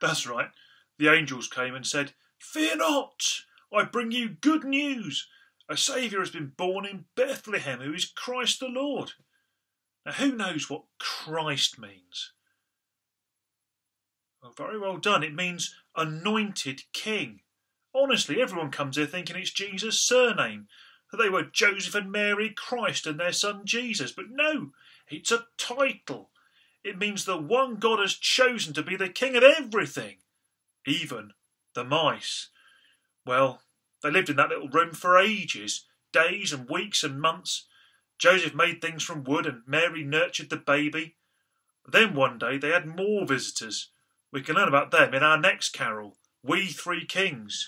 That's right. The angels came and said, Fear not, I bring you good news. A Saviour has been born in Bethlehem who is Christ the Lord. Now, who knows what Christ means? Well, very well done. It means anointed king. Honestly, everyone comes here thinking it's Jesus' surname, that they were Joseph and Mary Christ and their son Jesus. But no, it's a title. It means the one God has chosen to be the king of everything, even the mice. Well, they lived in that little room for ages, days and weeks and months. Joseph made things from wood and Mary nurtured the baby. Then one day they had more visitors. We can learn about them in our next carol, We Three Kings.